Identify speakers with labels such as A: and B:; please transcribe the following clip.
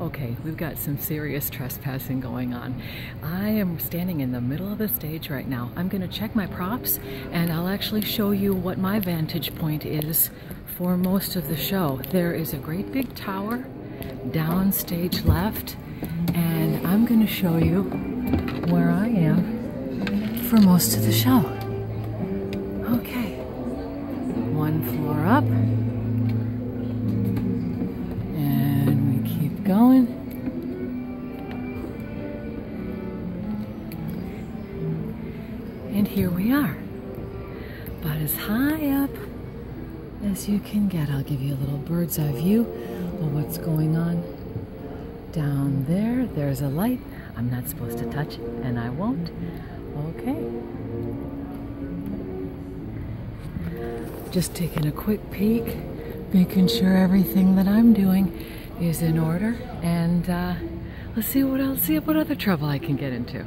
A: Okay, we've got some serious trespassing going on. I am standing in the middle of the stage right now. I'm going to check my props and I'll actually show you what my vantage point is for most of the show. There is a great big tower down stage left and I'm going to show you where I am for most of the show. Okay, one floor up. Going. And here we are. About as high up as you can get. I'll give you a little bird's eye view of what's going on. Down there, there's a light. I'm not supposed to touch and I won't. Okay. Just taking a quick peek, making sure everything that I'm doing is in order and uh, let's see what else see what other trouble I can get into.